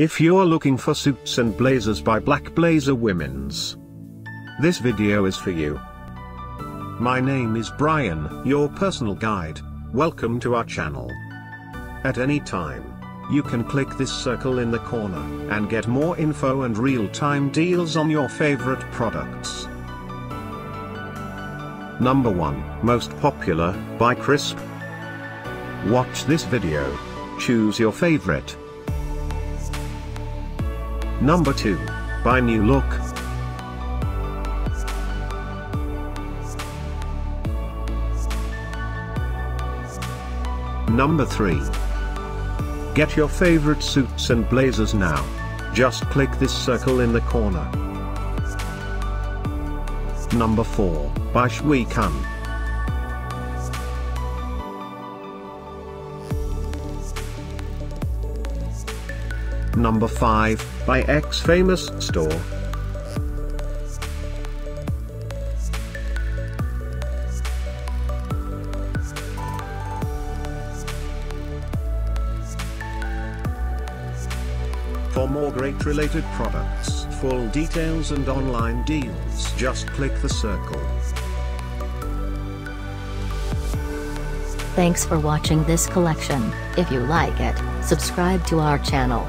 If you're looking for suits and blazers by Black Blazer Women's, this video is for you. My name is Brian, your personal guide. Welcome to our channel. At any time, you can click this circle in the corner and get more info and real-time deals on your favorite products. Number 1, Most Popular, by KRISP. Watch this video. Choose your favorite. Number 2, by New Look. Number 3. Get your favorite suits and blazers now. Just click this circle in the corner. Number 4, by Zhuikun. Number 5, by Ex Famous Store. For more great related products, full details and online deals just click the circle. Thanks for watching this collection. If you like it, subscribe to our channel.